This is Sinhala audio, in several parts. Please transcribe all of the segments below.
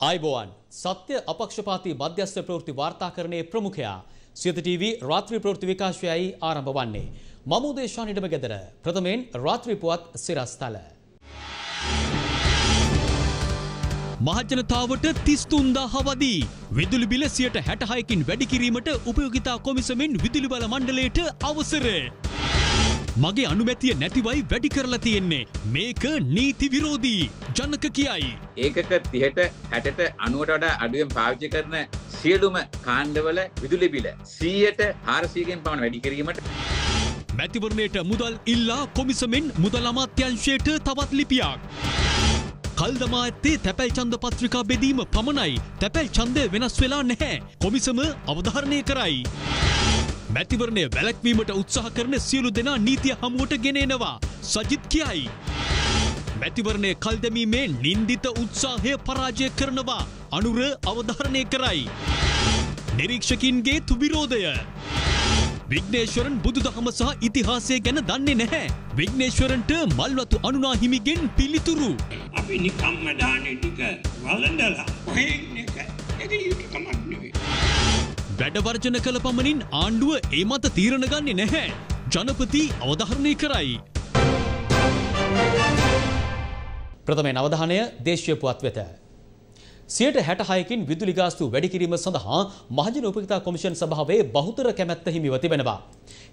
ආයිබෝවන් සත්‍ය අපක්ෂපාති මධ්‍යස්ථ ප්‍රවෘත්ති වාර්තාකරණයේ ප්‍රමුඛයා සියත ටීවී රාත්‍රී ප්‍රවෘත්ති විකාශයයි ආරම්භ වන්නේ. මම උදේශාන ඉඩම ගෙදර ප්‍රථමයෙන් රාත්‍රී පුවත් සිරස්තල. මහජනතාවට තිස්තුන්දා හවදී. විදුලි බිල සියට හැටහයකින් වැඩිකිරීමට උපයෝගිතා කොමිසමෙන් විදුලි බල මණ්ඩලයට අවසර. මගේ අනුමැතිය නැතිවයි වැඩි කරලා තියෙන්නේ. මේක නීති විරෝධී. ජනක කියයි. ඒකක තිහට හැටට අනුවට වඩා අඩුවෙන් පාවිච්චි කරන සියලුම කාණ්ඩවල විදුලි බිල සීයට හාරසීගෙන් පමණ වැඩි කිරීමට මැතිවරණයට මුදල් ඉල්ලා කොමිසමෙන් මුදල් අමාත්‍යංශයට තවත් ලිපියක්. කල්දමා ඇත්තේ තැපැල් චන්ද පත්‍රිකා බෙදීම පමණයි තැපැල් චන්දය වෙනස් වෙලා නැහැ. කොමිසම අවධාරණය කරයි. මැතිවරණය වැලැක්වීමට උත්සාහ කරන සියලු දෙනා නීතිය හමුවට ගෙනෙනවා. සජිත් කියයි. මැතිවරණය කල්දැමීමේ නින්දිත උත්සාහය පරාජය කරනවා. අනුර අවධාරණය කරයි. නිරීක්ෂකින්ගේ තුවිරෝධය. විග්නේශ්වරන් බුදු දහම සහ ඉතිහාසය ගැන දන්නේ නැහැ. විග්නේශ්වරන්ට මල්වතු අනුනා හිමිගෙන් පිළිතුරු. අපි නිකම්ම දානේ ටික වලඳලා පහෙන් එක ඒක යුතුකමක් නෙවෙයි. වැඩවර්ජන කළ පමණින් ආණ්ඩුව ඒ මත තීරණ ගන්නේ නැහැ. ජනපති අවධාරණය කරයි. ප්‍රථමයෙන් අවධානය දේශීය පුවත් වෙත. සියට හැටහයකින් විදුලි ගාස්තු වැඩිකිරීම සඳහා මහජන උපකිතා කොමිෂන් සභාවේ බහුතර කැමැත්ත හිමිව තිබෙනවා.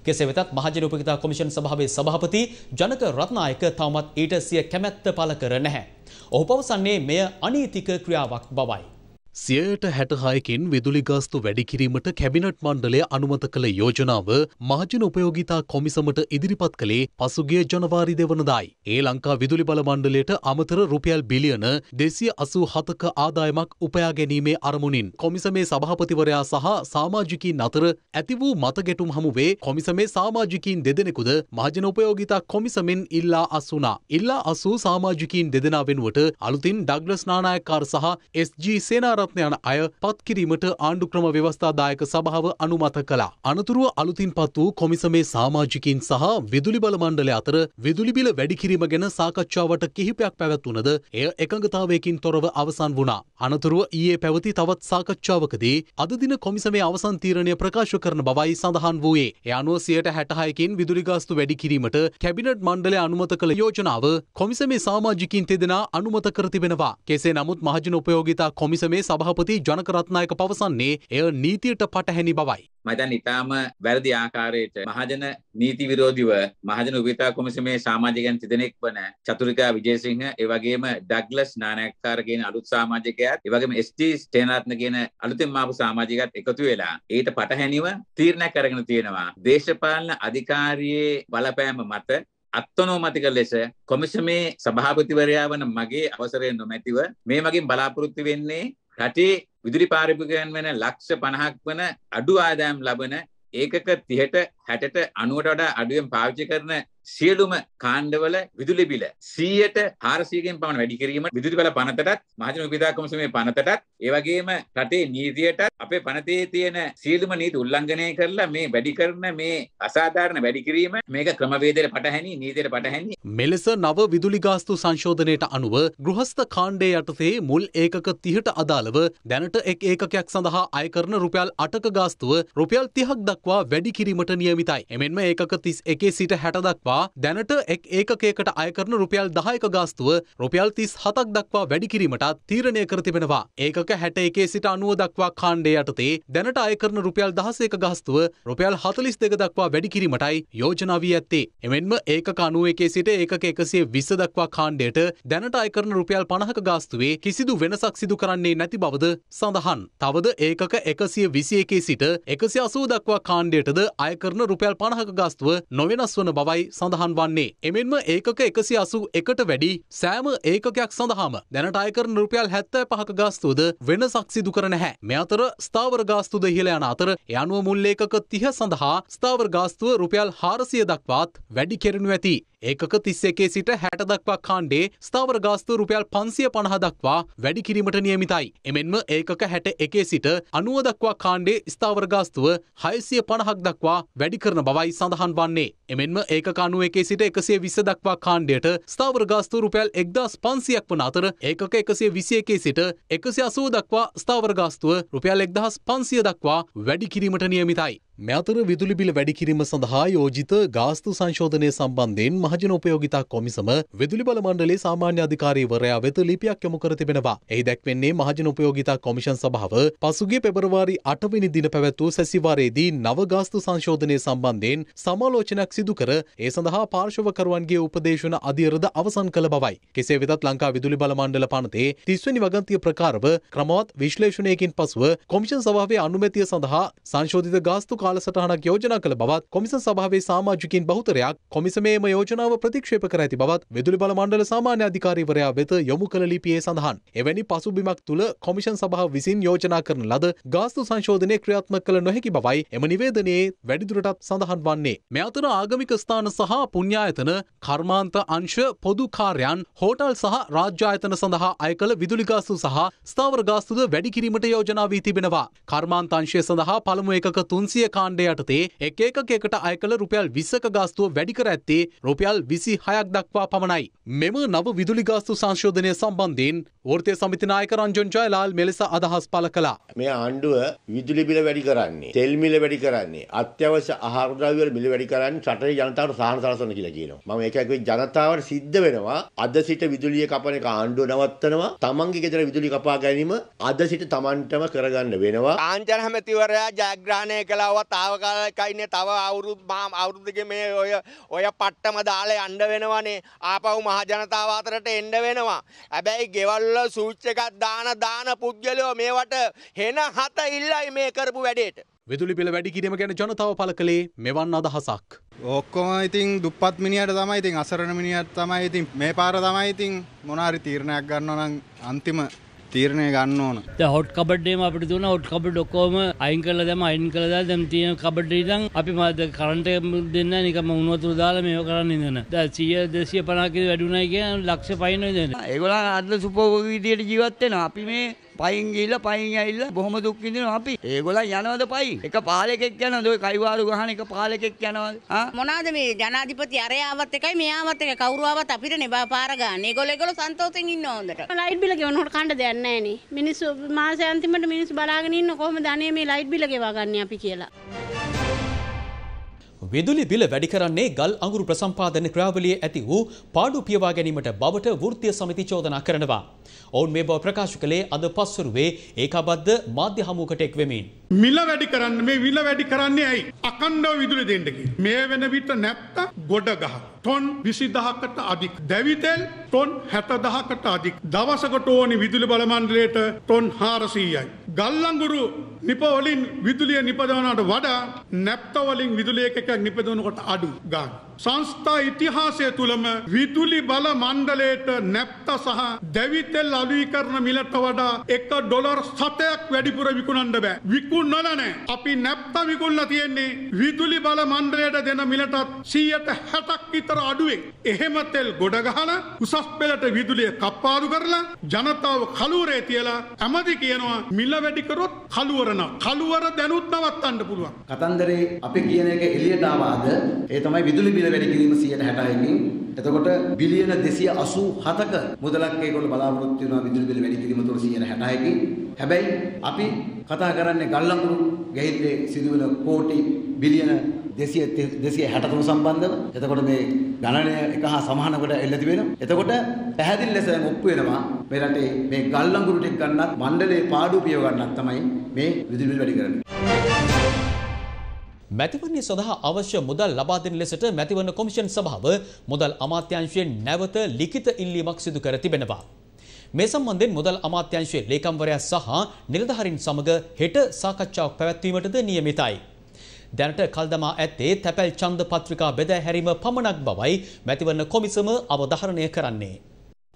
කෙසේ වෙතත් මහජන උපකිතා කොමිෂන් සභාවේ සභාපති ජනක රත්නායක තවමත් ඊට සිය කැමැත්ත පළ කර නැහැ. ඔහු පවසන්නේ මෙය අනීතික ක්‍රියාවක් බවයි. සියයට හැටහයකින් විදුලි ගාස්තු වැඩිකිරීමට කැබිනට් මණ්ඩලය අනුමත කළ යෝජනාව මහජන උපයෝගිතා කොමිසමට ඉදිරිපත් කළේ පසුගිය ජනවාරි දෙවනදායි. ඒ ලංකා විදුලි බල මණ්ඩලයට අමතර රුපියල් බිලියන දෙසිය අසූ හතක ආදායමක් උපයා ගැනීමේ අරමුණින් කොමිසමේ සභහපතිවරයා සහ සාමාජිකින් අතර ඇති වූ මතගැටුම් හමුවේ කොමිසමේ සාමාජිකින් දෙදෙනෙකුද මහජන උපයෝගිතා කොමිසමෙන් ඉල්ලා අස්සුනා. ඉල්ලා අසූ සාමාජිකින් දෙදෙනා වෙනුවට අලුතින් ඩග්ලස් නානායකාර සහ SG සේනාර රත්න යන අය පත් කිරීමට ආණ්ඩුක්‍රම ව්‍යවස්ථාදායක සභාව අනුමත කළා. අනතුරුව අලුතින් පත් වූ කොමිසමේ සාමාජිකින් සහ විදුලි බල මණ්ඩලය අතර විදුලි බිල වැඩි කිරීම ගැන සාකච්ඡාවට කිහිපයක් පැවැත්වුණද එය එකඟතාවයකින් තොරව අවසන් වුණා. අනතුරුව ඊයේ පැවති තවත් සාකච්ඡාවකදී අද දින කොමිසමේ අවසන් තීරණය ප්‍රකාශ කරන බවයි සඳහන් වූයේ. ඒ අනුව සියයට හැටහයකින් විදුලි ගාස්තු වැඩි කිරීමට කැබිනට් මණ්ඩලය අනුමත කළ යෝජනාව කොමිසමේ සාමාජිකින් තෙදෙනා අනුමත කර තිබෙනවා. කෙසේ නමුත් මහජන උපයෝගිතා කොමිසමේ සභහපති ජනක රත්නායක පවසන්නේ එය නීතියට පටහැනි බවයි. මතන් ඉතාම වැරදි ආකාරයට මහජන නීති විරෝධිව මහජන උපිතා කොමිසමේ සාමාජිකයන් තිදෙනෙක් වන චතුරිකා විජේසිංහ ඒවගේම ඩග්ලස් නානයක්කාරගෙන අලුත් සාමාජිකයත් ඒවගේම ST ස්ටේනාත්න කියන අලුතෙන් මාපු සාමාජිකත් එකතු වෙලා ඊට පටහැනිව තීරණයක් කරගෙන තියෙනවා දේශපාලන අධිකාරියේ බලපෑම මත අත්තනෝමතික ලෙස කොමිසමේ සභාපතිවරයා වන මගේ අවසරයෙන් නොමැතිව මේ මගින් බලාපොරොත්තු වෙන්නේ රටේ විදුලි පාරිභෝගිකයන් වෙන ලක්ෂ 50ක් වන අඩු ආදායම් ලබන ඒකක 30ට 60ට 90ට වඩා අඩුවෙන් පාවිච්චි කරන සියලුම කාණ්ඩවල විදුලි බිල 100ට 400කින් පමණ වැඩි කිරීම විදුලි බල පනතටත් මහජන උපිතා කොමිසමේ පනතටත් ඒ වගේම රටේ නීතියටත් අපේ පනතේ තියෙන සියලුම නීති උල්ලංඝනය කරලා මේ වැඩි කරන මේ අසාධාරණ වැඩි කිරීම මේක ක්‍රමවේදයට පටහැනි නීතියට පටහැනි මෙලෙස නව විදුලි ගාස්තු සංශෝධනයට අනුව ගෘහස්ථ කාණ්ඩය යටතේ මුල් ඒකක 30ට අදාළව දැනට එක් ඒකකයක් සඳහා අය කරන රුපියල් 8ක ගාස්තුව රුපියල් 30ක් දක්වා වැඩි කිරීමට නියමිතයි. එමෙන්ම ඒකක 31 සිට 60 දක්වා දැනට එක් ඒකකයකට අයකරන රුපියල් දහයක ගාස්තුව රුපියල් තිස් හතක් දක්වා වැඩිකිරීමටත් තීරණය කර තිබෙනවා. ඒකක හැට එකේ සිට අනුව දක්වා කාණ්ඩේ යටතේ දැනට අයකරන රුපියල් දහසේක ගාස්තුව රුපියල් හතලිස් දෙක දක්වා වැඩිකිරීමටයි යෝජනා වී ඇත්තේ. එමෙන්ම ඒක අනුව එකේ සිට ඒකක එකසේ විස්ස දක්වා කාණ්ඩයට දැනට අයකරන රුපියල් පණහක ගාස්තුවේ කිසිදු වෙනසක් සිදු කරන්නේ නැති බවද සඳහන්. තවද ඒකක එකසිය විසි එකේ සිට එකසි අසූ දක්වා කාණ්ඩයටද අයකරන රුපියල් පණහක ගස්තුව නොවෙනස් වන බවයි සඳහන් වන්නේ. එමෙන්ම ඒකක එකසි අසු එකට වැඩි සෑම ඒකකයක් සඳහාම දැනට අයකරන රුපියල් හැත්තෑ පහක ගස්තුවද වෙනසක් සිදු කර නැහැ. මෙ අතර ස්ථාවර ගාස්තුද ඉහළ යන අතර යනුව මුල්ලේකක තිහ සඳහා ස්ථාවර ගාස්තුව රුපියල් හාරසිය දක්වාත් වැඩි කෙරෙනු ඇති. ඒකක තිස්ස එකේ සිට හැට දක්වා කාණ්ඩේ ස්ථාවර ගාස්තු රුපියල් පන්සිය පණහ දක්වා වැඩි කිරීමට නියමිතයි. එමෙන්ම ඒකක හැට එකේ සිට අනුව දක්වා කාණ්ඩේ ස්ථාවර ගාස්තුව හයසිය පණහක් දක්වා වැඩි කරන බවයි සඳහන් වන්නේ. එමෙන්ම ඒක අනුව එකේ සිට එකසිය විස දක්වා කාණ්ඩයට ස්ථාවර ගාස්තු රුපියල් එක්දස් පන්සියක් වන අතර ඒකක එකසිය විසි එකේ සිට එකසි අසූ දක්වා ස්ථාවර ගාස්තුව රුපියල් එක්දහස් පන්සිය දක්වා වැඩි කිරීමට නියමිතයි. මෙතර විදුලි බිල වැඩිකිරීම සඳහා යෝජිත ගාස්තු සංශෝධනය සම්බන්ධයෙන් මහජන උපයෝගිතා කොමිසම විදුලි බල මණ්ඩලේ සාමාන්‍ය අධිකාරීවරයා වෙත ලිපියක් යොමු කර තිබෙනවා. එහි දැක්වෙන්නේ මහජන උපයෝගිතා කොමිෂන් සභාව පසුගිය පෙබරවාරි 8 වෙනි දින පැවැත් වූ සැසිවාරයේදී නව ගාස්තු සංශෝධනය සම්බන්ධයෙන් සමාලෝචනයක් සිදු කර ඒ සඳහා පාර්ශවකරුවන්ගේ උපදේශන අධියරද අවසන් කළ බවයි. කෙසේ වෙතත් ලංකා විදුලි බල මණ්ඩල පනතේ 30 වෙනි වගන්තිය ප්‍රකාරව ක්‍රමවත් විශ්ලේෂණයකින් පසුව කොමිෂන් සභාවේ අනුමැතිය සඳහා සංශෝධිත ගාස්තු කාලසටහනක් යෝජනා කළ බවත් කොමිසම් සභාවේ සාමාජිකින් බහුතරයක් කොමිසමේම යෝජනාව ප්‍රතික්ෂේප කර ඇති බවත් විදුලි බල මණ්ඩල සාමාන්‍ය අධිකාරීවරයා වෙත යොමු කළ ලිපියේ සඳහන්. එවැනි පසුබිමක් තුළ කොමිෂන් සභාව විසින් යෝජනා කරන ලද ගාස්තු සංශෝධනය ක්‍රියාත්මක කළ නොහැකි බවයි එම නිවේදනයේ වැඩිදුරටත් සඳහන් වන්නේ. මේ අතර ආගමික ස්ථාන සහ පුඤ්ඤායතන කර්මාන්ත අංශ පොදු කාර්යයන් හෝටල් සහ රාජ්‍යායතන සඳහා අය කළ විදුලි ගාස්තු සහ ස්ථාවර ගාස්තුද වැඩි කිරීමට යෝජනා වී තිබෙනවා. කර්මාන්ත අංශය සඳහා පළමු එකක 300 කාණ්ඩ යටතේ එක එකකයකට අය කළ රුපියල් 20ක ගාස්තුව වැඩි කර ඇත්තේ රුපියල් 26ක් දක්වා පමණයි. මෙම නව විදුලි ගාස්තු සංශෝධනය සම්බන්ධයෙන් වෘත්තීය සමිති නායක රංජන් ජයලාල් මෙලෙස අදහස් පළ කළා. මේ ආණ්ඩුව විදුලි බිල වැඩි කරන්නේ තෙල් මිල වැඩි කරන්නේ අත්‍යවශ්‍ය ආහාර ද්‍රව්‍ය වල මිල වැඩි කරන්නේ රටේ ජනතාවට සාහන සලසන කියලා කියනවා. මම ඒකයි කිව්වේ ජනතාවට සිද්ධ වෙනවා අද සිට විදුලිය කපන එක ආණ්ඩුව නවත්තනවා. තමන්ගේ ගෙදර විදුලි කපා ගැනීම අද සිට තමන්ටම කරගන්න වෙනවා. ආංචන හැමතිවරයා ජයග්‍රහණය කළාව තාවකාලකයිනේ. තව අවුරුදු මාම අවුරුද්දක මේ ඔය ඔය පට්ටම දාලා යන්න වෙනවනේ. ආපහු මහ ජනතාව අතරට එන්න වෙනවා. හැබැයි ගෙවල් වල සූච් එකක් දාන දාන පුද්ගලයෝ මේවට හෙන හත ඉල්ලයි මේ කරපු වැඩේට. විදුලි බිල වැඩි කිරීම ගැන ජනතාව පළ කළේ මෙවන් අදහසක්. ඔක්කොම ඉතින් දුප්පත් මිනිහට තමයි ඉතින් අසරණ මිනිහට තමයි ඉතින් මේ පාර තමයි ඉතින් මොනාරි තීරණයක් ගන්නවා නම් අන්තිම තීරණය ගන්න ඕන. හොට් කබඩ්ඩේම අපිට දුන හොට් කබඩ් ඔක්කොම අයින් කළ දැම අයින් කළ. දා දැම් තියෙන කබඩ් ඉදන් අපි මද කරන්ට දෙන්න නිකම උන්වතුර දාලා මේ කරන්න ඉදන ද සිය දෙසිය පනාකිද වැඩුණයි කිය ලක්ෂ පයින දෙන්න ඒගොලා අද සුපෝවිදියට ජීවත්වෙන අපි මේ පයින් ගිල්ල පයින් ඇල්ල බොහොම දුක් විඳිනවා අපි. ඒගොල්ලන් යනවද පයි? එක පාලකෙක් යනවද? ඔය කයිවාරු ගහන එක පාලකෙක් යනවද? ආ මොනවාද මේ ජනාධිපති අරයාවත් එකයි මෙයාවත් එක කවුරු ආවත් අපිට නෙබා පාර ගන්න. ඒගොල්ලෝ ඒගොල්ලෝ සන්තෝෂෙන් ඉන්න හොඳට. ලයිට් බිල ගෙවනකොට කන්න දෙයක් නැහැ නේ. මිනිස්සු මාසෙ අන්තිමට මිනිස්සු බලාගෙන ඉන්න කොහොමද අනේ මේ ලයිට් බිල ගෙවා ගන්න අපි කියලා. විදුලි බිල වැඩි කරන්නේ ගල් අඟුරු ප්‍රසම්පාදන ක්‍රියාවලියේ ඇති වූ පාඩු පියවා ගැනීමට බවට වෘත්තීය සමිති චෝදනා කරනවා. ඔවුන් මේ බව ප්‍රකාශ කළේ අද පස්වරුවේ ඒකාබද්ධ මාධ්‍ය හමුවකට එක් වෙමින්. මිල වැඩි කරන්න මේ විල වැඩි කරන්නේ ඇයි අකණ්ඩව විදුලි දෙන්න කියලා. මේ වෙන විට නැත්ත ගොඩ ගහ. ටොන් 20000කට අධික. දැවිතෙල් ටොන් 70000කට අධික. දවසකට ඕනි විදුලි බල මණ්ඩලයට ටොන් 400යි. ගල්ලංගුරු නිප වලින් විදුලිය නිපදවනවට වඩා නැප්ත වලින් විදුලි එකකයක් නිපදවනකොට අඩු ගාන. සංස්ථා ඉතිහාසය තුළම විදුලි බල මණ්ඩලයට නැප්ත සහ දැවිතෙල් අලුයි කරන මිලට වඩා එක ඩොලර් සතයක් වැඩිපුර විකුණන්ඩ බෑ. විකුණ නොලනෑ. අපි නැප්ත විකුල්ල තියෙන්නේ විදුලි බල මණ්ඩලයට දෙන මිලටත් සීයට හැටක් විතර අඩුවෙන්. එහෙම තෙල් ගොඩගහල උසස් පෙලට විදුලිය කප්පාදු කරලා ජනතාව කලුවරේ තියලා ඇමති කියනවා මිල්ල වැඩිකරොත් කළුවරන කළුවර දැනුත් නවත්තන්න පුළුවන්. කතන්දරේ අපි කියන එක එළියට ආවාද ඒ තමයි විදුලි බිල වැඩි කිරීම 160කින් එතකොට බිලියන 287ක මුදලක් ඒගොල්ලෝ බලාපොරොත්තු වෙනවා විදුලි බිල වැඩි කිරීම තුළ 160කින් හැබැයි අපි කතා කරන්නේ ගල්ලංගුරු ගැහිල්ලේ සිදුවෙන කෝටි බිලියන දෙසිය දෙසිය හැටතුන සම්බන්ධව එතකොට මේ ගණනය එක හා සමානකට එල්ල තිබෙනවා. එතකොට පැහැදිලි ලෙස දැන් ඔප්පු වෙනවා මේ රටේ මේ ගල්ලංගුරු ටික ගන්නත් මණ්ඩලයේ පාඩු පියව ගන්නත් තමයි මේ විදුලි බිල් වැඩි කරන්නේ. මැතිවරණය සඳහා අවශ්‍ය මුදල් ලබා දෙන ලෙසට මැතිවරණ කොමිෂන් සභාව මුදල් අමාත්‍යාංශයෙන් නැවත ලිඛිත ඉල්ලීමක් සිදු කර තිබෙනවා. මේ සම්බන්ධයෙන් මුදල් අමාත්‍යාංශයේ ලේකම්වරයා සහ නිලධාරීන් සමග හෙට සාකච්ඡාවක් පැවැත්වීමටද නියමිතයි. දැනට කල්දමා ඇත්තේ තැපැල් ඡන්ද පත්‍රිකා බෙදා හැරීම පමණක් බවයි මැතිවරණ කොමිසම අවධාරණය කරන්නේ.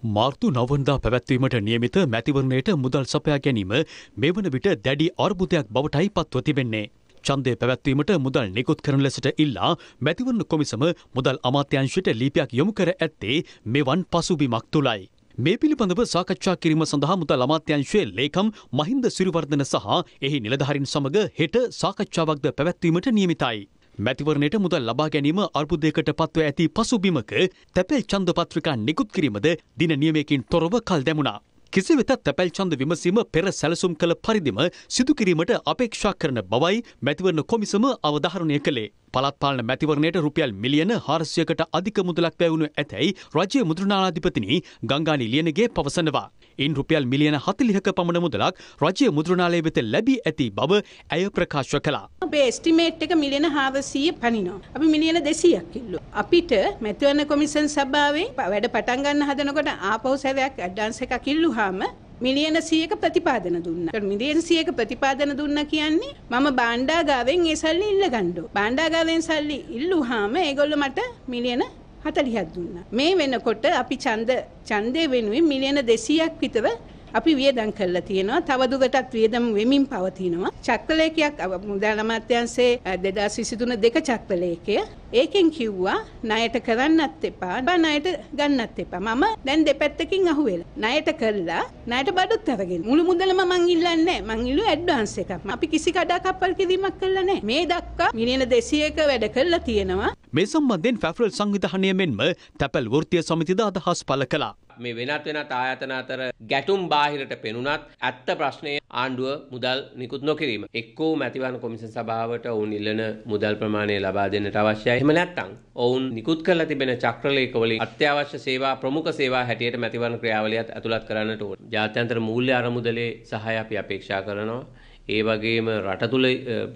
මාර්තු නවන්දා පැවැත්වීමට නියමිත මැතිවරණයට මුදල් සපයා ගැනීම මේ වන විට දැඩි අර්බුදයක් බවටයි පත්ව තිබෙන්නේ. ඡන්දය පැවැත්වීමට මුදල් නිකුත් කරන ලෙසට ඉල්ලා මැතිවරණ කොමිසම මුදල් අමාත්‍යංශයට ලිපියක් යොමු කර ඇත්තේ මෙවන් පසුබිමක් තුලයි. මේ පිළිබඳව සාකච්ඡා කිරීම සඳහා මුදල් අමාත්‍යංශයේ ලේකම් මහින්ද සිරිවර්ධන සහ එහි නිලධාරීන් සමග හෙට සාකච්ඡාවක්ද පැවැත්වීමට නියමිතයි. මැතිවරණයට මුදල් ලබා ගැනීම අර්බුදයකට පත්ව ඇති පසුබිමක තැපැල් ඡන්ද පත්‍රිකා නිකුත් කිරීමද දින නියමයකින් තොරව කල් දැමුණා. කෙසේ වෙතත් තැපැල් ඡන්ද විමසීම පෙර සැලසුම් කළ පරිදිම සිදු කිරීමට අපේක්ෂා කරන බවයි මැතිවරණ කොමිසම අවධාරණය කළේ. පළාත් පාලන මැතිවරණයට රුපියල් මිලියන 400කට අධික මුදලක් වැයුණු ඇතැයි රාජ්‍ය මුද්‍රණාලාධිපතිනි ගංගානි ලියනගේ පවසනවා. ඉන් රුපියල් මිලියන 40ක පමණ මුදලක් රාජ්‍ය මුද්‍රණාලය වෙත ලැබී ඇති බව ඇය ප්‍රකාශ කළා. අපේ එස්ටිමේට් එක මිලියන 400 පනිනවා. අපි මිලියන 200ක් ඉල්ලුවා. අපිට මැතිවරණ කොමිෂන් සභාවෙන් වැඩ පටන් ගන්න හදනකොට ආපහු සැරයක් ඇඩ්වාන්ස් එකක් ඉල්ලුවාම මිලියන 100ක ප්‍රතිපාදන දුන්නා. මිලියන 100ක ප්‍රතිපාදන දුන්නා කියන්නේ මම බාණ්ඩාගාවෙන් ඒ සල්ලි ඉල්ල ගන්නෝ. බාණ්ඩාගාවෙන් සල්ලි ඉල්ලුවාම ඒගොල්ලෝ මට මිලියන 40ක් දුන්නා. මේ වෙනකොට අපි ඡන්ද ඡන්දේ වෙනුවෙන් මිලියන 200ක් විතර අපි වියදම් කරලා තියෙනවා. තවදුරටත් වියදම් වෙමින් පවතිනවා. චක්‍රලේඛයක් මුදල් අමාත්‍යාංශයේ 2023 දෙක චක්‍රලේඛය. ඒකෙන් කිව්වා ණයට කරන්නත් එපා, ණයට ගන්නත් එපා. මම දැන් දෙපැත්තකින් අහුවෙලා. ණයට කරලා ණයට බඩුත් අරගෙන. මුළු මුදලම මං ඉල්ලන්නේ නැහැ. මං ඉල්ලුවේ ඇඩ්වාන්ස් එකක්. අපි කිසි කඩාකප්පල් කිරීමක් කළා නැහැ. මේ දක්වා මිලියන 200ක වැඩ කළා තියෙනවා. මේ සම්බන්ධයෙන් ෆැෆරල් සංවිධානය මෙන්ම තැපැල් වෘත්තීය සමිතිද අදහස් පළ කළා. මේ වෙනත් වෙනත් ආයතන අතර ගැටුම් බාහිරට පෙනුනත් ඇත්ත ප්‍රශ්නය ආණ්ඩුව මුදල් නිකුත් නොකිරීම. එක්කෝ මැතිවරණ කොමිසම් සභාවට ඔවුන් ඉල්ලන මුදල් ප්‍රමාණය ලබා දෙන්නට අවශ්‍යයි. එහෙම නැත්නම් ඔවුන් නිකුත් කරලා තිබෙන චක්‍රලේඛවලින් අත්‍යවශ්‍ය සේවා ප්‍රමුඛ සේවා හැටියට මැතිවරණ ක්‍රියාවලියත් ඇතුළත් කරන්නට ඕන. ජාත්‍යන්තර මූල්‍ය අරමුදලේ සහාය අපි අපේක්ෂා කරනවා. ඒ වගේම රට තුළ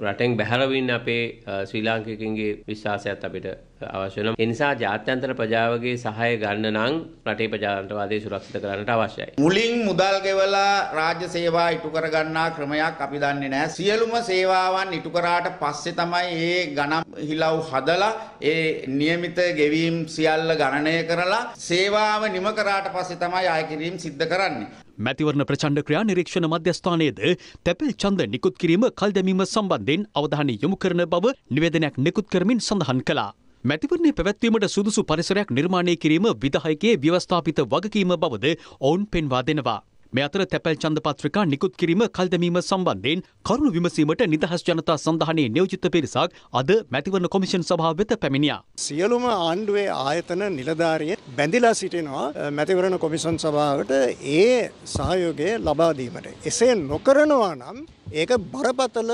රටෙන් බැහැරවින් අපේ ශ්‍රී ලාංකිකන්ගේ විශ්වාසයත් අපිට අවශ්‍ය වෙනවා. ඒ නිසා ජාත්‍යන්තර ප්‍රජාවගේ සහාය ගන්න නම් රටේ ප්‍රජාතන්ත්‍රවාදය සුරක්ෂිත කරන්නට අවශ්‍යයි. මුලින් මුදල් ගෙවලා රාජ්‍ය සේවා ඉටු කර ගන්නා ක්‍රමයක් අපි දන්නේ නැහැ. සියලුම සේවාවන් ඉටු කරාට පස්සේ තමයි ඒ ගණන් හිලව් හදලා ඒ નિયમિત ගෙවීම් සියල්ල ගණනය කරලා සේවාව නිම කරාට පස්සේ තමයි ආය කිරීම සිද්ධ කරන්නේ. මැතිවරණ ප්‍රචණ්ඩ ක්‍රියා නිරීක්ෂණ මධ්‍යස්ථානයේද තැපැල් ඡන්ද නිකුත් කිරීම කල් දැමීම සම්බන්ධයෙන් අවධානය යොමු කරන බව නිවේදනයක් නිකුත් කරමින් සඳහන් කළා. මැතිවරණය පැවැත්වීමට සුදුසු පරිසරයක් නිර්මාණය කිරීම විධායකයේ ව්‍යවස්ථාපිත වගකීම බවද ඔවුන් පෙන්වා දෙනවා. මේ අතර තැපැල් ඡන්ද පත්‍රිකා නිකුත් කිරීම කල් දැමීම සම්බන්ධයෙන් කරුණු විමසීමට නිදහස් ජනතා සන්ධානයේ නියෝජිත පිරිසක් අද මැතිවරණ කොමිෂන් සභාව වෙත පැමිණියා. සියලුම ආණ්ඩුවේ ආයතන නිලධාරිය බැඳිලා සිටිනවා මැතිවරණ කොමිෂන් සභාවට ඒ සහයෝගය ලබා දීමට. එසේ නොකරනවා නම් ඒක බරපතල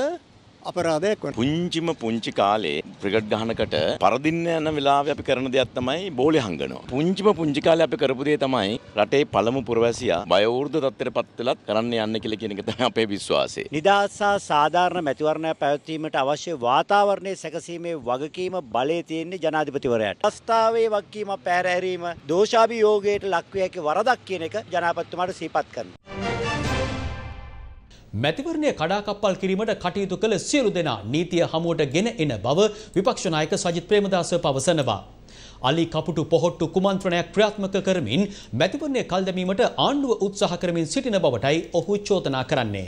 අපරාධයක් වන. පුංචිම පුංචි කාලේ ක්‍රිකට් ගහනකට පරදින්න යන වෙලාවේ අපි කරන දෙයක් තමයි බෝලේ හංගනවා. පුංචිම පුංචි කාලේ අපි කරපු දේ තමයි රටේ පළමු පුරවැසියා බයවෘද්ධ තත්ත්වයට පත් වෙලත් කරන්න යන්න කියලා කියන එක තමයි අපේ විශ්වාසය. නිදහස් සහ සාධාරණ මැතිවරණයක් පැවැත්වීමට අවශ්‍ය වාතාවරණය සැකසීමේ වගකීම බලය තියෙන්නේ ජනාධිපතිවරයාට. අවස්ථාවේ වගකීම පැහැරීම දෝෂාභියෝගයට ලක්විය හැකි වරදක් කියන එක ජනාධිපතිතුමාට සිහිපත් කරනවා. මැතිවරණය කඩාකප්පල් කිරීමට කටයුතු කළ සියලු දෙනා නීතිය හමුවට ගෙන එන බව විපක්ෂ නායක සජිත් ප්‍රේමදාස පවසනවා. අලි කපුටු පොහොට්ටු කුමන්ත්‍රණයක් ක්‍රියාත්මක කරමින් මැතිවරණය කල් දැමීමට ආණ්ඩුව උත්සාහ කරමින් සිටින බවටයි ඔහු චෝදනා කරන්නේ.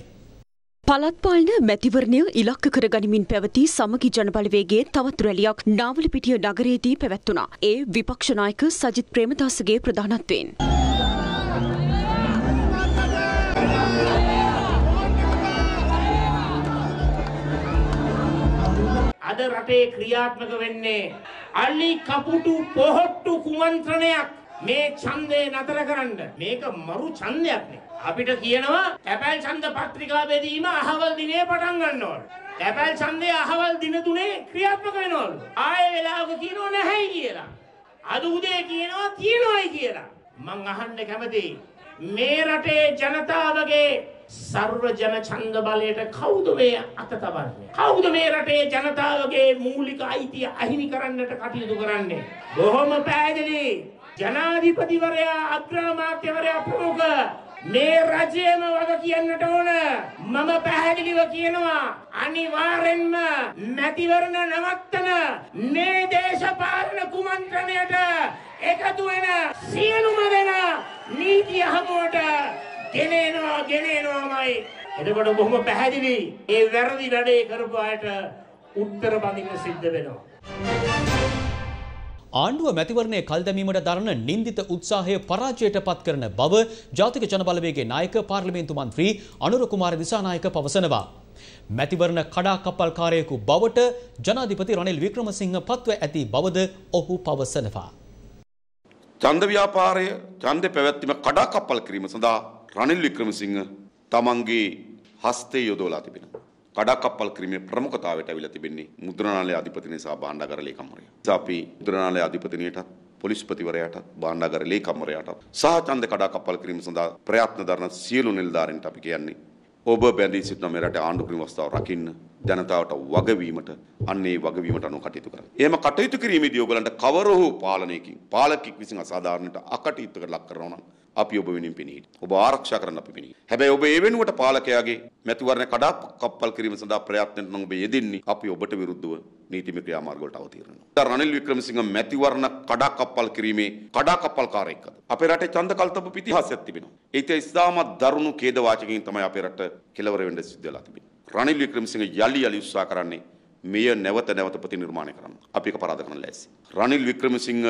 පළත්පාලන මැතිවරණය ඉලක්ක කරගනිමින් පැවති සමගි ජනබලවේගේ තවත් රැලියක් නාවලපිටිය නගරයේදී පැවැත්වුණා. ඒ විපක්ෂනායක සජිත් ප්‍රේමදාසගේ ප්‍රධානත්වයෙන්. අද රටේ ක්‍රියාත්මක වෙන්නේ අලි කපුටු පොහොට්ටු කුමන්ත්‍රණයක් මේ ඡන්දේ නතර කරන්න. මේක මරු ඡන්දයක් නේ. අපිට කියනවා තැපැල් ඡන්ද පත්‍රිකා බෙදීම අහවල් දිනේ පටන් ගන්නවලු. තැපැල් ඡන්දේ අහවල් දින තුනේ ක්‍රියාත්මක වෙනවලු. ආයේ වෙලාවක කියනවා නැහැයි කියලා. අද උදේ කියනවා තියෙනවායි කියලා. මං අහන්න කැමතියි. මේ රටේ ජනතාවගේ සර්ව ජන ඡන්ද බලයට කවුද මේ අත තබන්නේ? කවුද මේ රටේ ජනතාවගේ මූලික අයිතිය අහිමි කරන්නට කටයුතු කරන්නේ? බොහොම පැහැදිලි. ජනාධිපතිවරයා අග්‍රාමාත්‍යවරයා ප්‍රමුඛ මේ රජයම වග කියන්නට ඕන මම පැහැදිලිව කියනවා අනිවාර්යෙන්ම මැතිවරණ නවත්තන මේ දේශපාලන කුමන්ත්‍රණයට එකතු වෙන සියලුම දෙනා නීතිය හමුවට ගෙනේනවා ගෙනේනවාමයි. එතකොට බොහොම පැහැදිලි ඒ වැරදි වැඩේ කරපු අයට උත්තර බඳින්න සිද්ධ වෙනවා. ආණ්ඩුව මැතිවරණය කල් දැමීමට දරන නින්දිත උත්සාහය පරාජයට පත් කරන බව ජාතික ජනබලවේගේ නායක පාර්ලිමේන්තු මන්ත්‍රී අනුර කුමාර දිසානායක පවසනවා. මැතිවරණ කඩා කප්පල්කාරයෙකු බවට ජනාධිපති රනිල් වික්‍රමසිංහ පත්ව ඇති බවද ඔහු පවසනවා. ඡන්ද ව්‍යාපාරය ඡන්දේ පැවැත්වීම කඩාකප්පල් කිරීම සඳහා රනිල් වික්‍රමසිංහ තමන්ගේ හස්තේ යොදවලා තිබෙනවා. කඩාකප්පල් කිරීමේ ප්‍රමුඛතාවයට ඇවිල්ලා තිබෙන්නේ මුද්‍රණාලය අධිපතිනිය සහ භාණ්ඩාගාර ලේකම්වරයා. අපි මුද්‍රණාලය අධිපතිනියටත් පොලිස්පතිවරයාටත් භාණ්ඩාගාර ලේකම්වරයාටත් සහ ඡන්ද කඩාකප්පල් කිරීම සඳහා ප්‍රයත්න දරන සියලු නිලධාරීන්ට අපි කියන්නේ ඔබ බැඳී සිටින මේ රටේ ආණ්ඩු ක්‍රම වස්තාව රකින්න ජනතාවට වගවීමට අන්න ඒ වගවීමට අනුව කටයුතු කරන්න. එහෙම කටයුතු කිරීමේදී ඔයගලන්ට කවර හෝ පාලනයකින් පාලකෙක් විසින් අසාධාරණයට අකටයුත්තකට ලක් කරනවා නම් අපි ඔබ වෙනින් පෙනී හිටියි. ඔබ ආරක්ෂා කරන්න අපි පෙනී. හැබැයි ඔබ ඒ වෙනුවට පාලකයාගේ මැතිවරණ කඩා කප්පල් කිරීම සඳහා ප්‍රයත්නට නම් ඔබ යෙදෙන්නේ අපි ඔබට විරුද්ධව නීතිමය ක්‍රියාමාර්ග වලට අවතීර්ණනවා. රනිල් වික්‍රමසිංහ මැතිවරණ කඩා කප්පල් කිරීමේ කඩා කප්පල්කාරයෙක්ද? අපේ රටේ ඡන්ද කල්තබ ඉතිහාසයක් තිබෙනවා. ඒක ඉස්ලාමත් දරුණු ඛේද වාචකකින් තමයි අපේ රට කෙලවර වෙන්න සිද්ධ වෙලා තිබෙන්නේ. රනිල් වික්‍රමසිංහ යලි යලි උත්සාහ කරන්නේ මෙය නැවත නැවත ප්‍රතිනිර්මාණය කරන්න. අපි ඒක පරාද කරන්න ලෑස්ති. රනිල් වික්‍රමසිංහ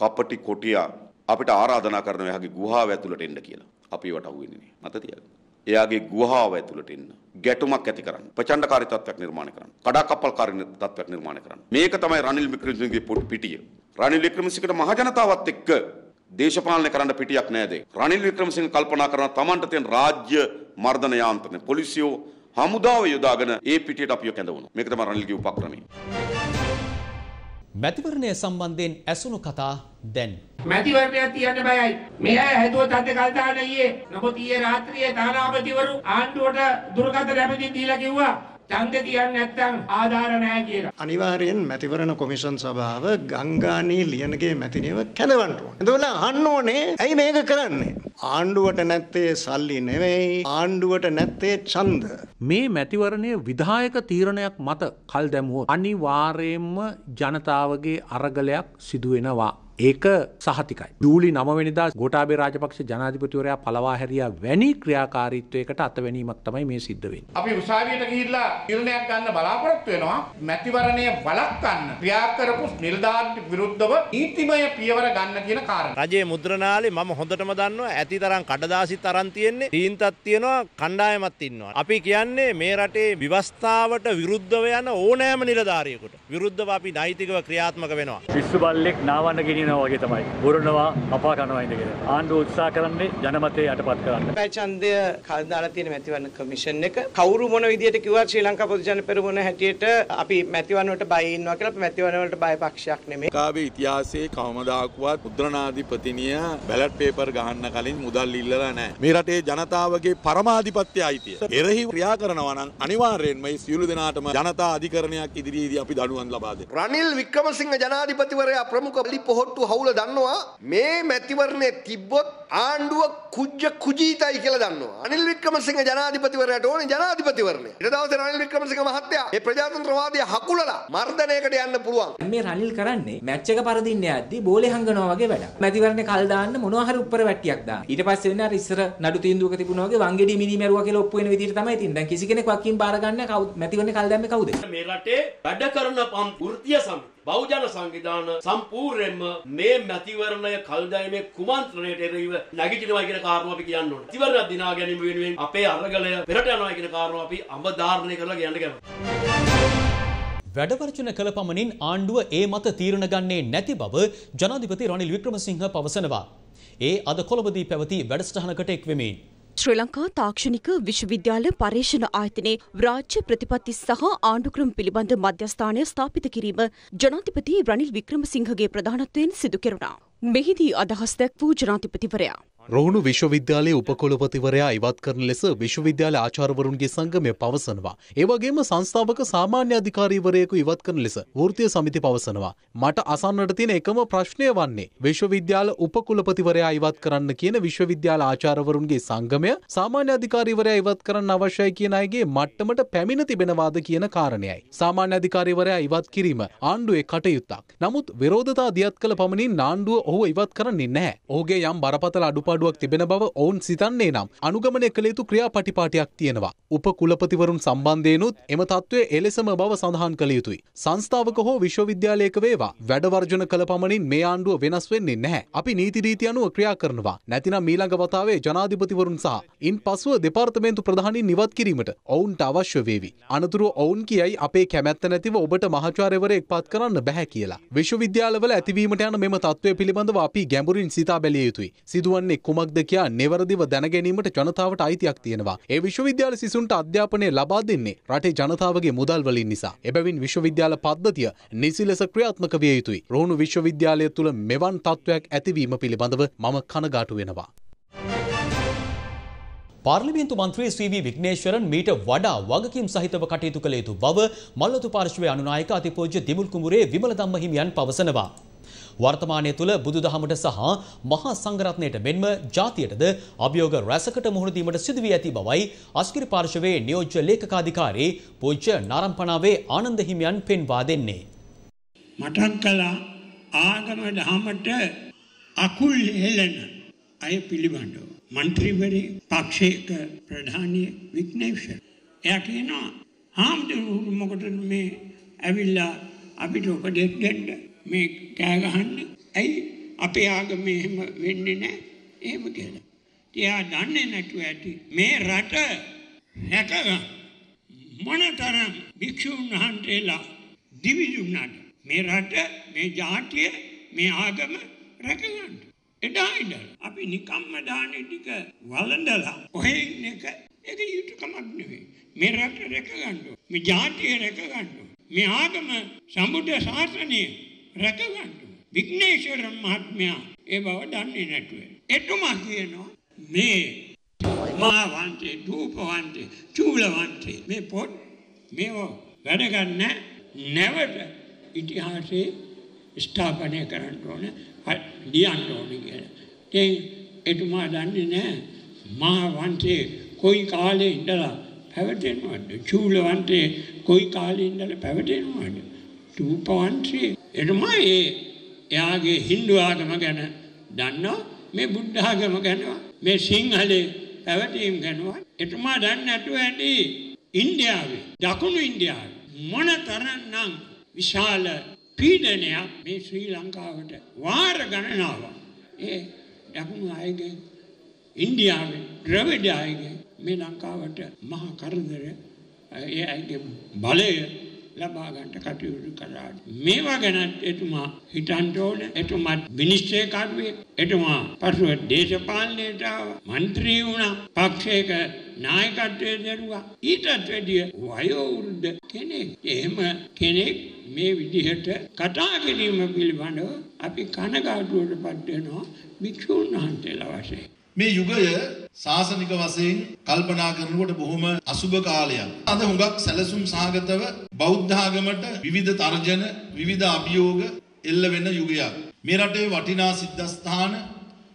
කපටි කොටියා අපිට ආරාධනා කරනවා එයාගේ ගුහාව ඇතුළට එන්න කියලා. අපි ඒවට අහුවෙන්නේ නෑ. මත තියාගන්න. එයාගේ ගුහාව ඇතුළට එන්න. ගැටුමක් ඇති කරන්න. ප්‍රචණ්ඩකාරී තත්ත්වයක් නිර්මාණය කරන්න. කඩාකප්පල්කාරී තත්ත්වයක් නිර්මාණය කරන්න. මේක තමයි රනිල් වික්‍රමසිංහගේ පිටිය. රනිල් වික්‍රමසිංහට මහ ජනතාවත් එක්ක දේශපාලනය කරන්න පිටියක් නෑද. රනිල් වික්‍රමසිංහ කල්පනා කරන තමන්ට තියෙන රාජ්‍ය මර්ධන යාන්ත්‍රණය පොලිසියෝ හමුදාව යොදාගෙන ඒ පිටියට අපිව කැඳවුණා. මේක තමයි රනිල්ගේ උපක්‍රමය. මැතිවරණය සම්බන්ධයෙන් ඇසුණු කතා දැන්. මැතිවරණයක් තියන්න බයයි. මේ අය හැදුවත් අද කල් දාන ඊයේ. නමුත් ඊයේ රාත්‍රියේ තානාපතිවරු ආණ්ඩුවට දුරකථන ලැබෙමින් දීලා කිව්වා ඡන්දේ තියන්නේ නැත්නම් ආධාර නැහැ කියලා. අනිවාර්යෙන් මැතිවරණ කොමිෂන් සභාව ගංගානී ලියනගේ මැතිනියව කැඳවන්න ඕනේ. එතකොට අහන්න ඕනේ ඇයි මේක කරන්නේ? ආණ්ඩුවට නැත්තේ සල්ලි නෙවෙයි ආණ්ඩුවට නැත්තේ ඡන්ද. මේ මැතිවරණය විධායක තීරණයක් මත කල් දැමුවොත් අනිවාර්යයෙන්ම ජනතාවගේ අරගලයක් සිදුවෙනවා. ඒක සහතිකයි. ජූලි නමවෙනිදා ගෝටාබේ රාජපක්ෂ ජනාධිපතිවරයා පලවා හැරියා වැනි ක්‍රියාකාරීත්වයකට අතවැනීමක් තමයි මේ සිද්ධ වෙන්නේ. අපි උසාවියට ගිහිල්ලා තීරණයක් ගන්න බලාපොරොත්තු වෙනවා මැතිවරණය වළක්වන්න ක්‍රියා කරපු නිලධාරීන් විරුද්ධව නීතිමය පියවර ගන්න කියන කාරණා. රජයේ මුද්‍රණාලේ මම හොඳටම දන්නවා ඇති තරම් කඩදාසිත් අරන් තියෙන්නේ තීන්තක් තියෙනවා කණ්ඩායමක් ඉන්නවා. අපි කියන්නේ මේ රටේ ව්‍යවස්ථාවට විරුද්ධව යන ඕනෑම නිලධාරියෙකුට විරුද්ධව අපි නෛතිකව ක්‍රියාත්මක වෙනවා. පිස්සු බල්ලෙක් නාවන්න ගෙනියනවා වගේ තමයි. බුරනවා අපා කරනවා ඉඳගෙන. ආණ්ඩුව උත්සාහ කරන්නේ ජනමතය යටපත් කරන්න. ඡන්දය කල් දාලා තියෙන මැතිවරණ කමිෂන් එක කවුරු මොන විදියට කිව්වත් ශ්‍රී ලංකා පොදු ජන පෙරමුණ හැටියට අපි මැතිවරණ වලට බය ඉන්නවා කියලා අපි මැතිවරණ වලට බය පක්ෂයක් නෙමෙයි. කාවේ ඉතිහාසයේ කවමදාකවත් මුද්‍රණාධිපතිනිය බැලට් පේපර් ගහන්න කලින් මුදල් ඉල්ලලා නැහැ. මේ රටේ ජනතාවගේ පරමාධිපත්‍ය අයිතිය. එරෙහි ක්‍රියා කරනවා නම් අනිවාර්යෙන්ම මේ සියලු දෙනාටම ජනතා අධිකරණයක් ඉදිරියේදී අපි දඩුවම් ලබා දෙනවා. රනිල් වික්‍රමසිංහ ජනාධිපතිවරයා ප්‍රමුඛ ලි පොහොට්ටු හවුල දන්නවා මේ මැතිවරණය තිබ්බොත් ආණ්ඩුව කුජ්ජ කුජීතයි කියලා දන්නවා. අනිල් වික්‍රමසිංහ ජනාධිපතිවරයාට ඕනේ ජනාධිපතිවරණය. ඊට දවසේ රනිල් වික්‍රමසිංහ මහත්තයා මේ ප්‍රජාතන්ත්‍රවාදී හකුලලා මර්ධනයකට යන්න පුළුවන්. මේ රනිල් කරන්නේ මැච් එක පරදින්න යද්දි බෝලේ හංගනවා වගේ වැඩක්. මැතිවරණේ කල් දාන්න මොනවා හරි උඩර වැට්ටියක් දාන්න. ඊට පස්සේ වෙන අර ඉස්සර නඩු තීන්දුවක තිබුණා වගේ වංගෙඩි මිනි මැරුවා කියලා ඔප්පු වෙන විදිහට තමයි තියෙන්නේ. දැන් කිසි කෙනෙක් වකින් බාර ගන්න කවුද මැතිවරණේ කල් දැම්මේ කවුද? මේ රටේ වැඩ කරන පම් වෘත්තීය සමිති බෞජන සංවිධාන සම්පූර්ණයෙන්ම මේ මැතිවරණය කල්දැමීමේ කුමන්ත්‍රණයට එරෙහිව නැගිටිනවා කියන කාරණාව අපි කියන්න ඕනේ. මැතිවරණ දිනා ගැනීම වෙනුවෙන් අපේ අරගලය පෙරට යනවා කියන කාරණාව අපි අවධාරණය කරලා කියන්න කැමතියි. වැඩවර්ජන කළ පමණින් ආණ්ඩුව ඒ මත තීරණ ගන්නේ නැති බව ජනාධිපති රනිල් වික්‍රමසිංහ පවසනවා. ඒ අද කොළඹදී පැවති වැඩසටහනකට එක්වෙමින්. ශ්‍රී ලංකා තාක්ෂණික විශ්වවිද්‍යාල පර්යේෂණ ආයතනයේ රාජ්‍ය ප්‍රතිපත්ති සහ ආණ්ඩුක්‍රම පිළිබඳ මධ්‍යස්ථානය ස්ථාපිත කිරීම ජනාධිපති රනිල් වික්‍රමසිංහගේ ප්‍රධානත්වයෙන් සිදු කෙරුණා. මෙහිදී අදහස් දැක් වූ ජනාධිපතිවරයා. රෝහුණු විශ්වවිද්‍යාලයේ උපකුලපතිවරයා ඉවත් කරන ලෙස විශ්වවිද්‍යාල ආචාර්යවරුන්ගේ සංගමය පවසනවා. ඒ වගේම සංස්ථාපක සාමාන්‍ය අධිකාරීවරයෙකු ඉවත් කරන ලෙස වෘත්තීය සමිති පවසනවා. මට අසන්නට තියෙන එකම ප්‍රශ්නය වන්නේ විශ්වවිද්‍යාල උපකුලපතිවරයා ඉවත් කරන්න කියන විශ්වවිද්‍යාල ආචාර්යවරුන්ගේ සංගමය සාමාන්‍ය අධිකාරීවරයා ඉවත් කරන්න අවශ්‍යයි කියන අයගේ මට්ටමට පැමිණ තිබෙනවාද කියන කාරණයයි. සාමාන්‍ය අධිකාරීවරයා ඉවත් කිරීම ආණ්ඩුවේ කටයුත්තක්. නමුත් විරෝධතා දියත් කළ පමණින් ආණ්ඩුව ඔහු ඉවත් කරන්නේ නැහැ. ඔහුගේ යම් බරපතල අඩුපාඩුවක් තිබෙන බව ඔවුන් සිතන්නේ නම් අනුගමනය කළ යුතු ක්‍රියාපටිපාටියක් තියෙනවා. උපකුලපතිවරුන් සම්බන්ධයෙනුත් එම තත්ත්වය එලෙසම බව සඳහන් කළ යුතුයි. සංස්ථාවක හෝ විශ්වවිද්‍යාලයක වේවා වැඩවර්ජන කළ පමණින් මේ ආණ්ඩුව වෙනස් වෙන්නේ නැහැ. අපි නීති රීති අනුව ක්‍රියා කරනවා. නැතිනම් මීළඟ වතාවේ ජනාධිපතිවරුන් සහ ඉන් පසුව දෙපාර්තමේන්තු ප්‍රධානීන් නිවත් කිරීමට ඔවුන්ට අවශ්‍ය වේවි. අනතුරුව ඔවුන් කියයි අපේ කැමැත්ත නැතිව ඔබට මහාචාර්යවරයෙක් පත් කරන්න බැහැ කියලා. විශ්වවිද්‍යාලවල ඇතිවීමට යන මෙම තත්ත්වය පිළිබඳව අපි ගැඹුරින් සිතා බැලිය යුතුයි. සිදුවන්නේ කුමක්ද කියා නිවැරදිව දැනගැනීමට ජනතාවට අයිතියක් තියෙනවා. ඒ විශ්වවිද්‍යාල සිසුන්ට අධ්‍යාපනය ලබා දෙන්නේ රටේ ජනතාවගේ මුදල් වලින් නිසා. එබැවින් විශ්වවිද්‍යාල පද්ධතිය නිසි ලෙස ක්‍රියාත්මක විය යුතුයි. රෝහණු විශ්වවිද්‍යාලය තුළ මෙවන් තත්ත්වයක් ඇතිවීම පිළිබඳව මම කනගාටු වෙනවා. පාර්ලිමේන්තු මන්ත්‍රී ශ්‍රී විග්නේශ්වරන් මීට වඩා වගකීම් සහිතව කටයුතු කළ යුතු බව මල්ලතු පාර්ශවයේ අනුනායක අතිපූජ්‍ය දිමුල් කුඹුරේ විමල ධම්ම හිමියන් පවසනවා. වර්තමානය තුළ බුදුදහමට සහ මහා සංඝරත්නයට මෙන්ම ජාතියටද අභියෝග රැසකට මුහුණ දීමට සිදු වී ඇති බවයි අස්කිරි පාර්ශවයේ නියෝජ්‍ය ලේකකාධිකාරී පූජ්‍ය නාරම්පනාවේ ආනන්ද හිමියන් පෙන්වා දෙන්නේ. මතක් කළා ආගම දහමට අකුල් හෙලන අය පිළිබඳව. මන්ත්‍රීවරේ පක්ෂයක ප්‍රධානය වික්නේෂ. එයා කියනවා හාමුදුරුවරු මොකටද මේ ඇවිල්ලා අපිට උපදෙස් දෙන්න මේ කෑ ගහන්න. ඇයි අපේ ආගම එහෙම වෙන්නේ නැහැ. එහෙම කියලා. එයා දන්නේ නැතුව ඇති මේ රට හැකගන්න මොනතරම් භික්ෂුන් වහන්සේලා දිවිදුන්නාට මේ රට මේ ජාතිය මේ ආගම රැකගන්න. එදා ඉඳලා අපි නිකම්ම දානේ ටික වළඳලා ඔහෙ ඉන්න එක ඒක යුතුයකමක් නෙවෙයි. මේ රට රැකගන්න මේ ජාතිය රැකගන්න මේ ආගම සම්බුද්ධ ශාසනය රැකගන්න විග්නේශ්වර මහත්මයා ඒ බව දන්නේ නැතුව. එතුමා කියනවා මේ මාවන්තේ දූපවන්තේ චූලවන්තේ මේ පොත් මේවා වැඩ ගන්න නැවත ඉතිහාසයේ ස්ථාපනය කරන්න ඕන ලියන්න ඕන කියලා. ඒ එතුමා දන්නේ නැහැ මහවන්තේ කොයි කාලේ ඉඳලා පැවතෙනවද? චූලවන්තේ කොයි කාලේ ඉඳලා පැවතෙනවද? දූපවන්තේ එතුමා ඒ එයාගේ හින්දු ආගම ගැන දන්නවා මේ බුද්ධ ආගම ගැන මේ සිංහලේ පැවතීම් ගැනවා. එතුමා දන්නේ නැතුව ඇති ඉන්දියාවේ දකුණු ඉන්දියාවේ මොන තරම්නම් විශාල පීඩනයක් මේ ශ්‍රී ලංකාවට වාර ගණනාවක්. ඒ දකුණු අයගේ ඉන්දියාවේ ද්‍රවිඩ අයගේ මේ ලංකාවට මහා කරදර ඒ අයගේ බලය ලබා ගන්නට කටයුතු කළා. මේවා ගැන එතුමා හිතන්න ඕන. එතුමාත් විනිශ්චය කරුවේ. එතුමා පසුව දේශපාලනයට මන්ත්‍රී වුණා. පක්ෂයක නායකත්වයේ දරුවා. ඊටත් වැඩිය වයෝවෘද්ධ කෙනෙක්. එහෙම කෙනෙක් මේ විදිහට කතා කිරීම පිළිබඳව අපි කනගාටුවට පත් වෙනවා භික්ෂුන් වහන්සේලා වශයෙන්. මේ යුගය ශාසනික වශයෙන් කල්පනා කරනකොට බොහොම අසුබ කාලයක්. අද හුඟක් සැලසුම් සහගතව බෞද්ධ ආගමට විවිධ තර්ජන, විවිධ අභියෝග එල්ල වෙන යුගයක්. මේ රටේ වටිනා සිද්ධාස්ථාන,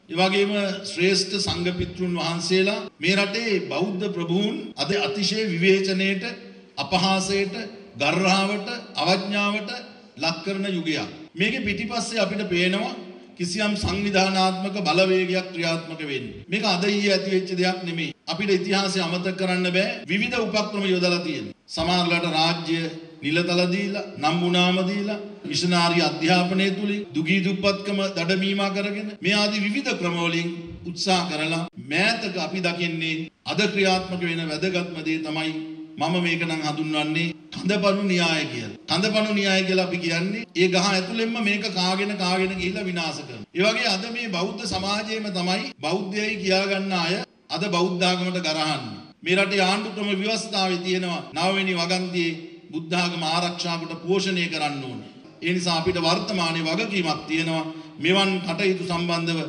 ඒ වගේම ශ්‍රේෂ්ඨ සංඝ පිටුන් වහන්සේලා මේ රටේ බෞද්ධ ප්‍රභූන් අද අතිශය විවේචනයට, අපහාසයට, ගර්හාවට, අවඥාවට ලක් කරන යුගයක්. මේකේ පිටිපස්සේ අපිට පේනවා කිසියම් සංවිධානාත්මක බලවේගයක් ක්‍රියාත්මක වෙන්නේ. මේක අද ඊයේ ඇති වෙච්ච දෙයක් නෙමෙයි. අපිට ඉතිහාසය අමතක කරන්න බෑ. විවිධ උපක්‍රම යොදලා තියෙනවා. සමහරලාට රාජ්‍ය නිලතල දීලා, නම්බුනාම දීලා, මිෂනාරි අධ්‍යාපනය තුලින් දුගී දුප්පත්කම දඩමීමා කරගෙන මේ ආදී විවිධ ක්‍රමවලින් උත්සාහ කරලා මෑතක අපි දකින්නේ අද ක්‍රියාත්මක වෙන වැදගත්ම දේ තමයි මම මේක නම් හඳුන්වන්නේ කඳපණු න්‍යාය කියලා. කඳපණු න්‍යාය කියලා අපි කියන්නේ ඒ ගහ ඇතුළෙන්ම මේක කාගෙන කාගෙන ගිහිල්ලා විනාශ කරනවා. ඒ වගේ අද මේ බෞද්ධ සමාජයේම තමයි බෞද්ධයයි කියා ගන්න අය අද බෞද්ධ ආගමට ගරහන්නේ. මේ රටේ ආණ්ඩු ක්‍රම ව්‍යවස්ථාවේ තියෙනවා නවවෙනි වගන්තියේ බුද්ධ ආගම ආරක්ෂා කොට පෝෂණය කරන්න ඕනේ. ඒ නිසා අපිට වර්තමානයේ වගකීමක් තියෙනවා මෙවන් කටයුතු සම්බන්ධව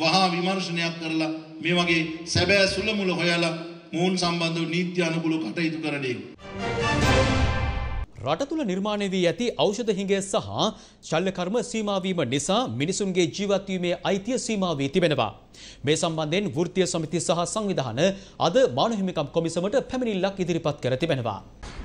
වහා විමර්ශනයක් කරලා මේ වගේ සැබෑ සුළමුල හොයලා මොවුන් සම්බන්ධව නීත්‍ය අනුකූලව කටයුතු කරන එක. රට තුළ නිර්මාණය වී ඇති ඖෂධ හිඟය සහ ශල්‍යකර්ම සීමාවීම නිසා මිනිසුන්ගේ ජීවත්වීමේ අයිතිය සීමා වී තිබෙනවා. මේ සම්බන්ධයෙන් වෘත්තීය සමිති සහ සංවිධාන අද මානව හිමිකම් කොමිසමට පැමිණිල්ලක් ඉදිරිපත් කර තිබෙනවා.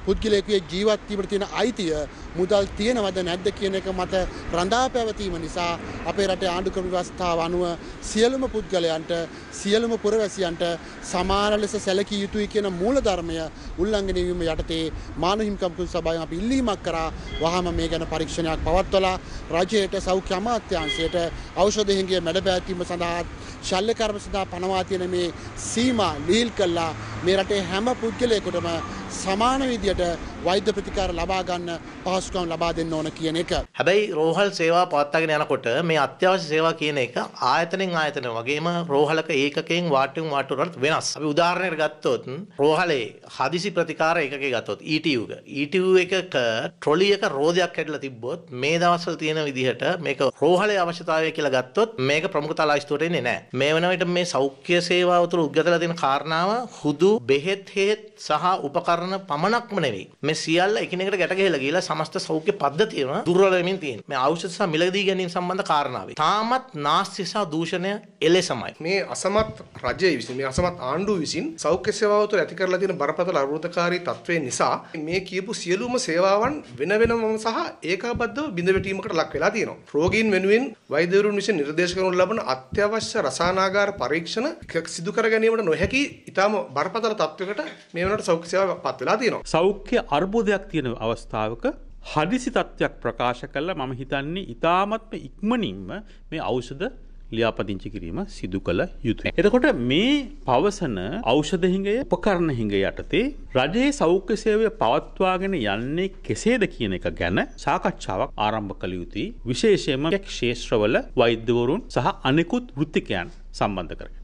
පුද්ගලයෙකුගේ ජීවත් වීමට තියෙන අයිතිය මුදල් තියෙනවද නැද්ද කියන එක මත රඳා පැවතීම නිසා අපේ රටේ ආණ්ඩුක්‍රම ව්‍යවස්ථාව අනුව සියලුම පුද්ගලයන්ට සියලුම පුරවැසියන්ට සමාන ලෙස සැලකිය යුතුයි කියන මූලධර්මය උල්ලංඝනය වීම යටතේ මානව හිමිකම් කුළු සභාවෙන් අපි ඉල්ලීමක් කරා වහම මේ ගැන පරීක්ෂණයක් පවත්වලා රජයට සෞඛ්‍ය අමාත්‍යාංශයට ඖෂධ හිඟිය මැඩ පැවැත්වීම සඳහා ශල්‍ය කර්ම සඳහා පනවා තියෙන මේ සීමා ලීල් කළා මේ රටේ හැම පුද්ගලයෙකුටම සමාන විදියට වෛද්‍ය ප්‍රතිකාර ලබා ගන්න පහසුකම් ලබා දෙන්න ඕන කියන එක. හැබැයි රෝහල් සේවා පවත්වාගෙන යනකොට මේ අත්‍යවශ්‍ය සේවා කියන එක ආයතනෙන් ආයතන වගේම රෝහලක ඒකකයෙන් වාටුම් වාටුවරත් වෙනස්. අපි උදාහරණයක් ගත්තොත් රෝහලේ හදිසි ප්‍රතිකාර ඒකකේ ගත්තොත් ETU එක. ETU එකක ට්‍රොලි එක රෝදයක් කැඩලා තිබ්බොත් මේ දවස්වල තියෙන විදිහට මේක රෝහලේ අවශ්‍යතාවය කියලා ගත්තොත් මේක ප්‍රමුඛතා ලයිස්තුවට එන්නේ නැහැ. මේ වන විට මේ සෞඛ්‍ය සේවාව තුළ උද්ගතලා තියෙන කාරණාව හුදු බෙහෙත් හේත් සහ උපකරණ පමණක්ම නෙවෙයි. මේ සියල්ල එකිනෙකට ගැට ගැහිලා ගිහලා සමස්ත සෞඛ්‍ය පද්ධතියම දුර්වල වෙමින් තියෙනවා. මේ ඖෂධ සහ මිලදී ගැනීම සම්බන්ධ කාරණාවේ. තාමත් නාස්ති සහ දූෂණය එලෙසමයි. මේ අසමත් රජය විසින් මේ අසමත් ආණ්ඩුව විසින් සෞඛ්‍ය සේවාව තුළ ඇති කරලා තියෙන බරපතල අරුතකාරී තත්ත්වය නිසා මේ කියපු සියලුම සේවාවන් වෙන වෙනම සහ ඒකාබද්ධව බිඳ වැටීමකට ලක් වෙලා තියෙනවා. රෝගීන් වෙනුවෙන් වෛද්‍යවරුන් විසින් නිර්දේශ කරනු ලබන අත්‍යවශ්‍ය රසායනාගාර පරීක්ෂණ සිදු කර ගැනීමට නොහැකි ඊටම බරපතල තත්ත්වයකට මේ වෙනකොට සෞඛ්‍ය සේවාව පත් වෙලා තියෙනවා. සෞඛ්‍ය අර්බුදයක් තියෙන අවස්ථාවක හදිසි තත්ත්වයක් ප්‍රකාශ කළා මම හිතන්නේ ඊ타මත්ම ඉක්මනින්ම මේ ඖෂධ ලියාපදිංචි කිරීම සිදු කළ යුතුයි. එතකොට මේ පවසන ඖෂධ හිඟය උපකරණ හිඟ යටතේ රජයේ සෞඛ්‍ය සේවය පවත්වාගෙන යන්නේ කෙසේද කියන එක ගැන සාකච්ඡාවක් ආරම්භ කළ යුතුයි. විශේෂයෙන්ම ක්ෂේත්‍රවල වෛද්‍යවරුන් සහ අනෙකුත් වෘත්තිකයන් සම්බන්ධ කරගෙන.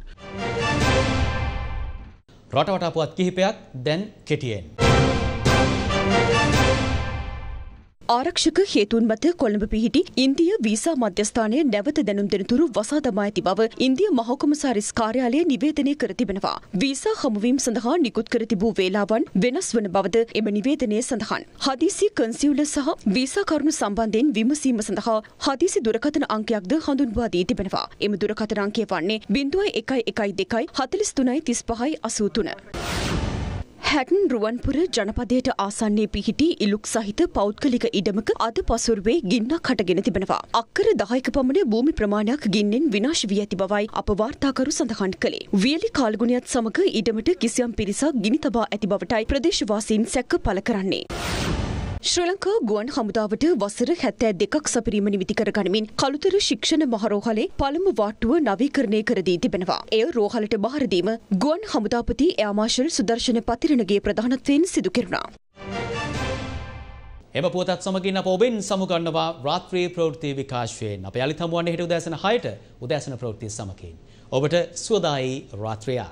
රටවටා පුවත් කිහිපයක් දැන් කෙටියෙන්. ආරක්ෂක හේතුන් මත කොළඹ පිහිටි ඉන්දිය වීසා මධ්‍යස්ථානය නැවත දැනුම් දෙනතුරු වසා දමා ඇති බව ඉන්දිය මහකොමසාරිස් කාර්යාලය නිවේදනය කර තිබෙනවා. වීසා හමුවීම් සඳහා නිකුත් කර තිබූ වේලාවන් වෙනස් වන බවද එම නිවේදනයේ සඳහන්. හදිසි කන්සියුල සහ වීසා කරුණු සම්බන්ධයෙන් විමසීම සඳහා හදිසි දුරකථන අංකයක්ද හඳුන්වා දී තිබෙනවා. එම දුරකථන අංකය වන්නේ 0112 43 35 83. හැටන් රුවන්පුර ජනපදයට ආසන්නේ පිහිටි ඉලුක් සහිත පෞද්ගලික ඉඩමක අද පසුරුවේ ගින්නක් හටගෙන තිබෙනවා. අක්කර දහයක පමණ භූමි ප්‍රමාණයක් ගින්නෙන් විනාශ වී ඇති බවයි අප වාර්තාකරු සඳහන් කළේ. වියලි කාල්ගුණයත් සමග ඉඩමට කිසියම් පිරිසක් ගිනි තබා ඇති බවටයි ප්‍රදේශවාසීන් සැක පළ කරන්නේ. ශ්‍රී ලංකා ගුවන් හමුදාවට වසර හැත්තෑ දෙකක් සපිරීම නිමිති කර ගනිමින් කළුතර ශික්ෂණ මහරෝහලේ පළමු වාට්ටුව නවීකරණය කර දී තිබෙනවා. එය රෝහලට බාරදීම ගුවන් හමුදාපති එයාමාශල් සුදර්ශන පතිරණගේ ප්‍රධානත්වයෙන් සිදු කෙරුණා. එම පුවතත් සමගින් අප ඔබෙන් සමුගන්නවා රාත්‍රී ප්‍රවෘත්ති විකාශයෙන් අප යළි හමුවන්න හිට උදෑසන හයට උදෑසන ප්‍රවෘත්ති සමකින්. ඔබට සුවදායි රාත්‍රයා.